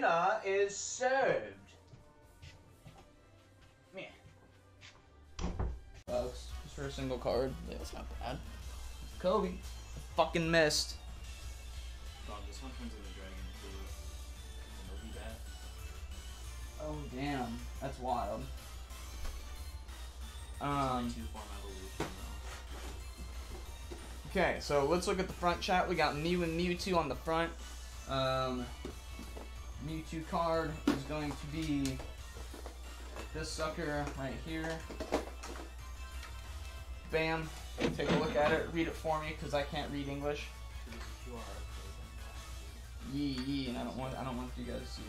dinner is served. Yeah. Folks, just for a single card. Yeah, it's not bad. Kobe. Fucking missed. Dog, this one turns into dragon too. It'll be bad. Oh damn, that's wild. Um. two form evolution though. Okay, so let's look at the front chat. We got Mew and Mewtwo on the front. Um, Mewtwo card is going to be this sucker right here. Bam. Take a look at it. Read it for me, cause I can't read English. Yee yee, and I don't want I don't want you guys to see.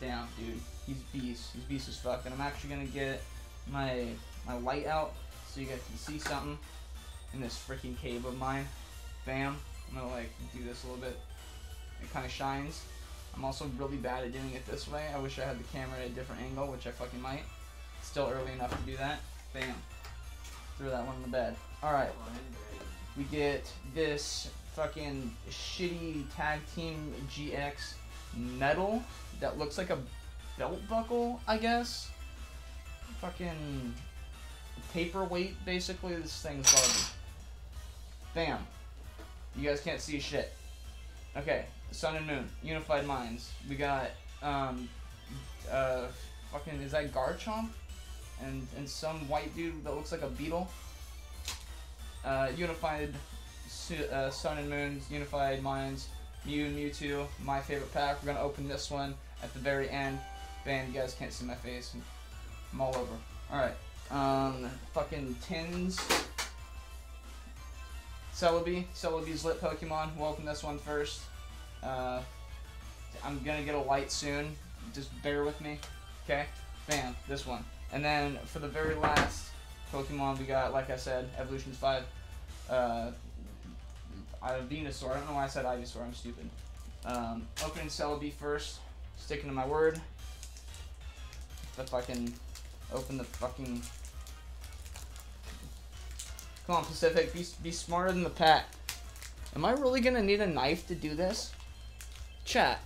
Damn, dude, he's beast. He's beast as fuck. And I'm actually gonna get my my light out so you guys can see something in this freaking cave of mine. Bam. I'm gonna like do this a little bit. It kind of shines. I'm also really bad at doing it this way. I wish I had the camera at a different angle, which I fucking might. Still early enough to do that. Bam. Threw that one in the bed. All right we get this fucking shitty tag team GX medal that looks like a belt buckle, I guess. Fucking paperweight, basically. This thing's garbage. Bam. You guys can't see shit. Okay, Sun and Moon, Unified Minds. We got, um, uh, fucking, is that Garchomp? And, and some white dude that looks like a beetle. Uh, Unified uh, Sun and Moon, Unified Minds, Mew and Mewtwo, my favorite pack. We're gonna open this one at the very end. Bam, you guys can't see my face. I'm all over. Alright. Um, fucking Tins. Celebi. Celebi's lit Pokemon. We'll open this one first. Uh, I'm gonna get a light soon. Just bear with me. Okay? Bam, this one. And then for the very last Pokemon, we got, like I said, Evolutions 5 uh, Venusaur. I don't know why I said Ivysaur. I'm stupid. Um, opening Celebi first. Sticking to my word. If I can open the fucking. Come on, Pacific. Be, be smarter than the pack. Am I really gonna need a knife to do this? Chat.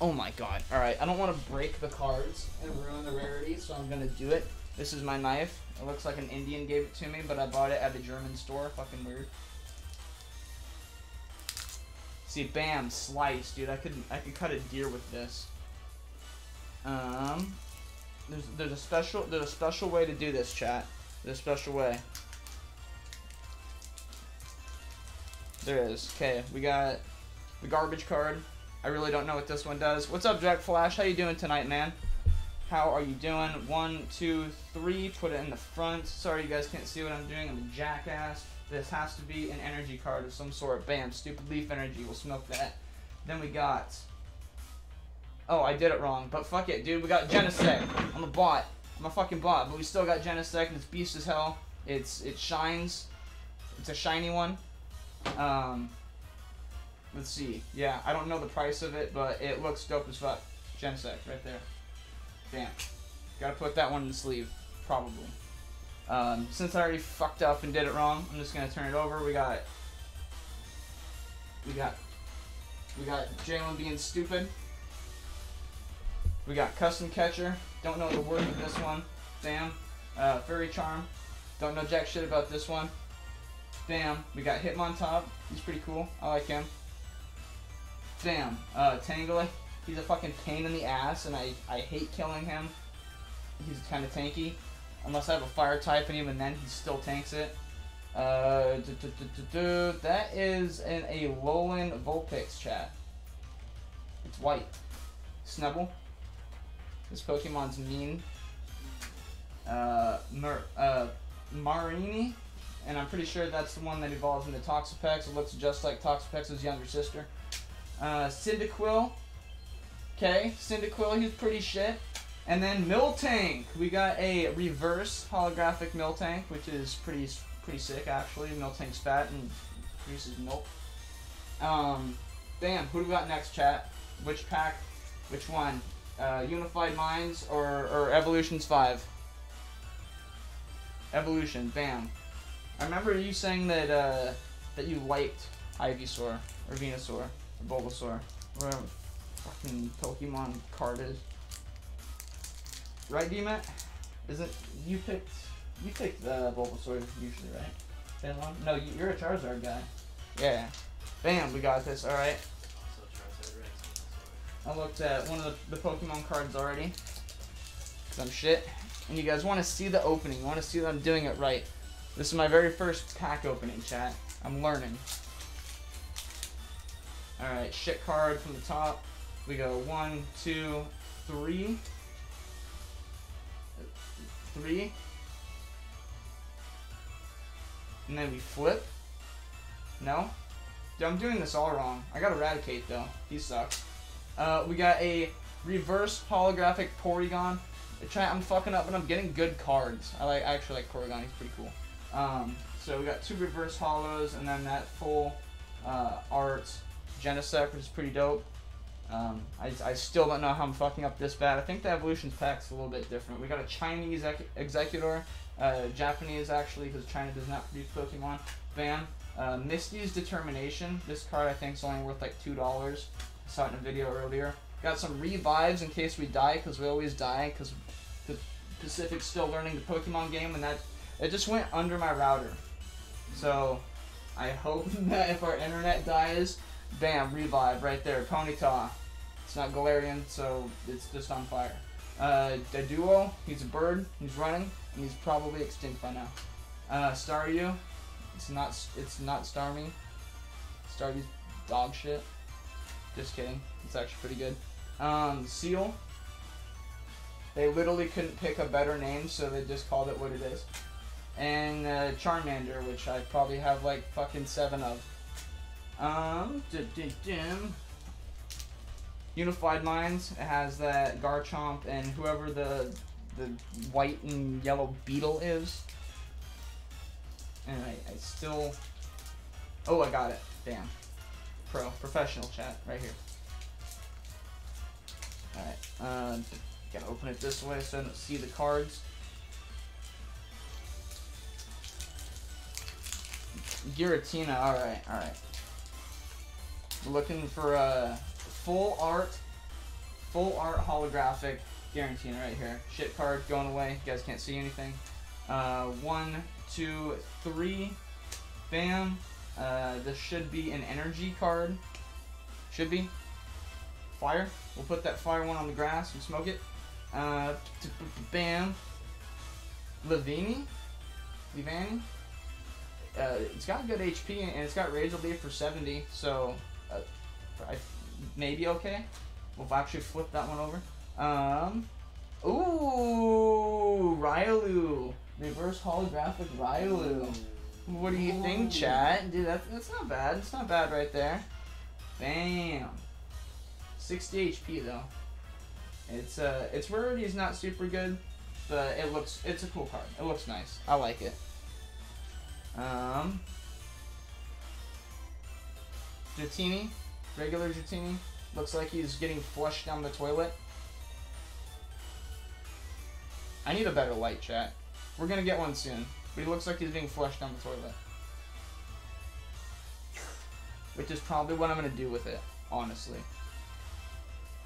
Oh my god. Alright, I don't want to break the cards and ruin the rarity, so I'm gonna do it. This is my knife. It looks like an Indian gave it to me, but I bought it at a German store. Fucking weird. See, bam, slice, dude. I could I could cut a deer with this. Um, there's there's a special there's a special way to do this, chat. There's a special way. There is. Okay, we got the garbage card. I really don't know what this one does. What's up, Jack Flash? How you doing tonight, man? How are you doing? One, two, three. Put it in the front. Sorry, you guys can't see what I'm doing. I'm a jackass. This has to be an energy card of some sort. Bam, stupid leaf energy. We'll smoke that. Then we got. Oh, I did it wrong. But fuck it, dude. We got Genesect. I'm a bot. I'm a fucking bot. But we still got Genesect, and it's beast as hell. It's it shines. It's a shiny one. Um. Let's see. Yeah, I don't know the price of it, but it looks dope as fuck. Genesect right there. Damn. Gotta put that one in the sleeve, probably. Um, since I already fucked up and did it wrong, I'm just gonna turn it over. We got, we got, we got Jalen being stupid. We got custom catcher. Don't know the word of this one. Damn. Uh, fairy charm. Don't know jack shit about this one. Damn. We got Hitmontop. He's pretty cool. I like him. Bam. Uh, Tangela. He's a fucking pain in the ass, and I, I hate killing him. He's kind of tanky. Unless I have a fire type and even then he still tanks it. Uh, du- du- du. that is in a Alolan Vulpix chat. It's white. Snubbull. This Pokemon's mean. Uh, Mer- uh, Mareanie. And I'm pretty sure that's the one that evolves into Toxapex. It looks just like Toxapex's younger sister. Uh, Cyndaquil. Okay, Cyndaquil, he's pretty shit. And then Miltank. We got a reverse holographic Miltank, which is pretty pretty sick actually. Miltank's fat and produces milk. Um, bam. Who do we got next, chat? Which pack? Which one? Uh, Unified Minds or or Evolutions Five? Evolution. Bam. I remember you saying that uh, that you liked Ivysaur or Venusaur Bulbasaur, whatever fucking Pokemon card is. Right, D-Matt? Isn't you picked you picked the Bulbasaur usually, right? Finlon? No, you- you're a Charizard guy. Yeah. Bam, we got this. All right. Also Charizard Rex. I looked at one of the, the Pokemon cards already. Cause I'm shit. And you guys want to see the opening. You want to see that I'm doing it right. This is my very first pack opening, chat. I'm learning. Alright, shit card from the top. We go one, two, three. Three. And then we flip. No? Dude, I'm doing this all wrong. I got Eradicate though. He sucks. Uh, we got a reverse holographic Porygon. I'm fucking up, but I'm getting good cards. I like I actually like Porygon. He's pretty cool. Um, so we got two reverse hollows, and then that full uh, art Genesect, which is pretty dope. Um, I, I still don't know how I'm fucking up this bad. I think the evolutions pack's a little bit different. We got a Chinese ex- Exeggutor, uh, Japanese actually, because China does not produce Pokemon. Bam. Uh, Misty's Determination. This card I think is only worth like two dollars. I saw it in a video earlier. Got some revives in case we die, because we always die, because the Pacific's still learning the Pokemon game, and that it just went under my router. So I hope that if our internet dies, bam, revive right there. Ponyta. It's not Galarian, so it's just on fire. Uh, the duo, he's a bird, he's running, he's probably extinct by now. Uh, Staryu, it's not, it's not Starmie. Staryu's dog shit. Just kidding. It's actually pretty good. Um, Seel. They literally couldn't pick a better name, so they just called it what it is. And uh, Charmander, which I probably have like fucking seven of. Um, dim, dim. Unified Minds it has that Garchomp and whoever the the white and yellow beetle is. And I, I still. Oh, I got it. Damn. Pro professional chat right here. All right. Uh, gotta open it this way so I don't see the cards. Giratina. Alright, All right. Looking for a full art, full art holographic Giratina right here. Shit card going away. You guys can't see anything. Uh, one, two, three. Bam. Uh, this should be an energy card. Should be. Fire. We'll put that fire one on the grass and smoke it. Uh, bam. Lavini. Livani. Uh, it's got good HP and it's got Razor Leaf for 70, so uh, I, maybe okay. We'll actually flip that one over. Um, ooh, Railu. Reverse holographic Railu. What do you think, chat? Dude, that's, that's not bad. It's not bad right there. Bam. 60 HP though. It's uh, its rarity is not super good, but it looks it's a cool card. It looks nice. I like it. Um, Dratini, regular Dratini, looks like he's getting flushed down the toilet. I need a better light, chat. We're gonna get one soon, but he looks like he's being flushed down the toilet. Which is probably what I'm gonna do with it, honestly.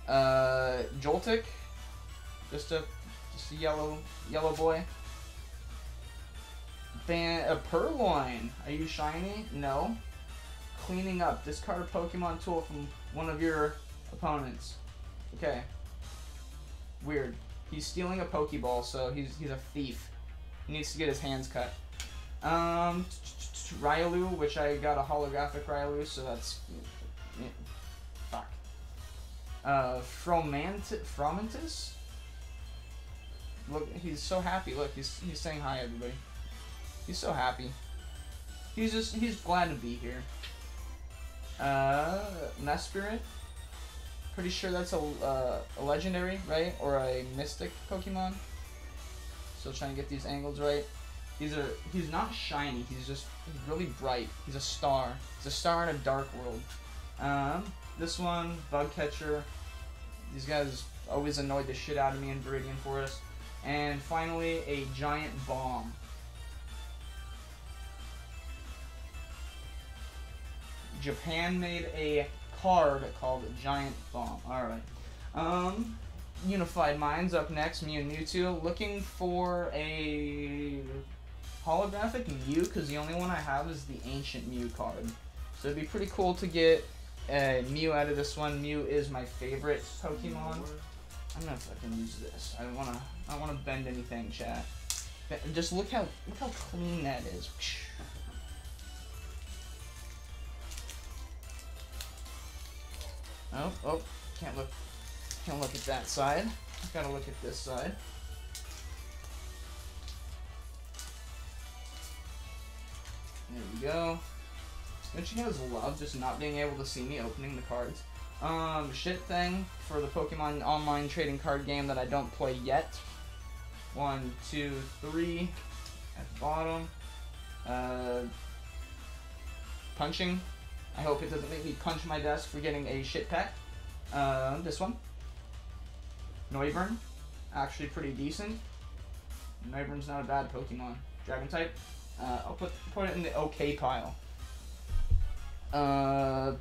Uh, Joltik, just a just a yellow yellow boy. Ban a Purrloin. Are you shiny? No. Cleaning up. Discard a Pokemon tool from one of your opponents. Okay. Weird. He's stealing a Pokeball, so he's he's a thief. He needs to get his hands cut. Um, Railu, which I got a holographic Railu, so that's fuck. Uh, Fromant Fromentus. Look, he's so happy. Look, he's he's saying hi, everybody. He's so happy. He's just he's glad to be here. Uh, Mesprit. Pretty sure that's a uh, a legendary, right? Or a mystic Pokemon. Still trying to get these angles right. These are he's not shiny. He's just he's really bright. He's a star. He's a star in a dark world. Um, this one, Bug Catcher. These guys always annoyed the shit out of me in Viridian Forest. And finally, a giant bomb. Japan made a card called Giant Bomb. Alright. Um, Unified Minds up next, Mew and Mewtwo. Looking for a holographic Mew, because the only one I have is the Ancient Mew card. So it'd be pretty cool to get a Mew out of this one. Mew is my favorite Pokemon. I don't know if I can use this. I don't wanna. I don't wanna bend anything, chat. Just look how look how clean that is. Oh, oh, can't look. Can't look at that side. Gotta look at this side. There we go. Don't you guys love just not being able to see me opening the cards? Um, shit thing for the Pokemon online trading card game that I don't play yet. One, two, three at the bottom. Uh, punching. I hope it doesn't make me punch my desk for getting a shit pack. Uh, this one. Noivern. Actually pretty decent. Noivern's not a bad Pokemon. Dragon type. Uh, I'll put put it in the okay pile. Uh,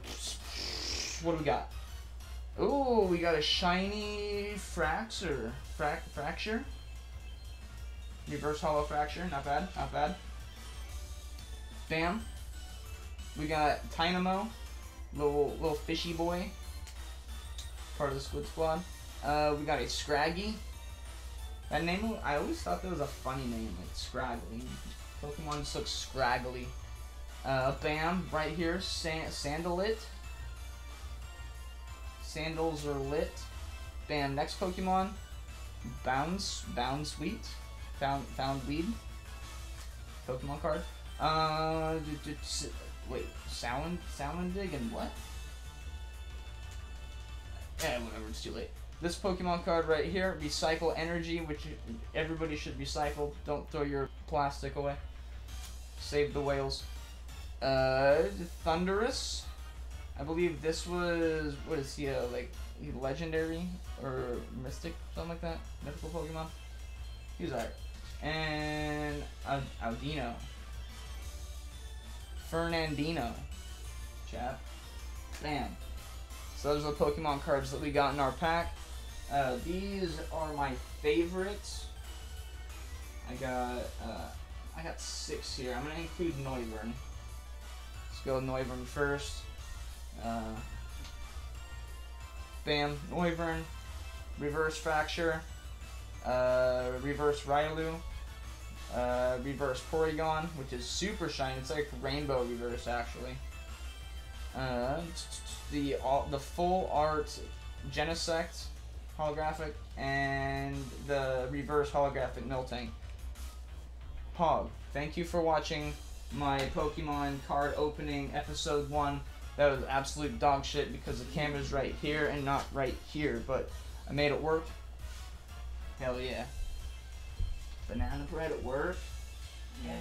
what do we got? Oh, we got a shiny Fraxure. Frac Fraxure. Reverse hollow Fraxure. Not bad. Not bad. Bam. We got Tynamo. Little little fishy boy. Part of the Squid Squad. Uh, we got a Scraggy. That name, I always thought that was a funny name, like Scraggly. Pokemon just looks scraggly. Uh, bam, right here, San- Sandalit. Sandals are lit. Bam, next Pokemon, Bounce, Bounsweet, Found, Found Weed. Pokemon card. Uh, wait, Sound, Salandit and what? Eh, whatever, it's too late. This Pokemon card right here, Recycle Energy, which everybody should recycle. Don't throw your plastic away. Save the whales. Uh, Thundurus. I believe this was what is he? Uh, like legendary or mystic, something like that. Mythical Pokemon. He's alright. And uh, Audino. Fernandino. Chat. Bam. So those are the Pokemon cards that we got in our pack. Uh, these are my favorites. I got uh, I got six here. I'm gonna include Noivern. Let's go Noivern first. Uh, bam, Noivern, Reverse Fraxure, uh, Reverse Railu, uh, Reverse Porygon, which is super shiny. It's like Rainbow Reverse actually. Uh, the the full art Genesect holographic and the reverse holographic Miltank. Pog, thank you for watching my Pokemon card opening episode one. That was absolute dog shit because the camera's right here and not right here, but I made it work. Hell yeah. Banana bread at work? Yeah,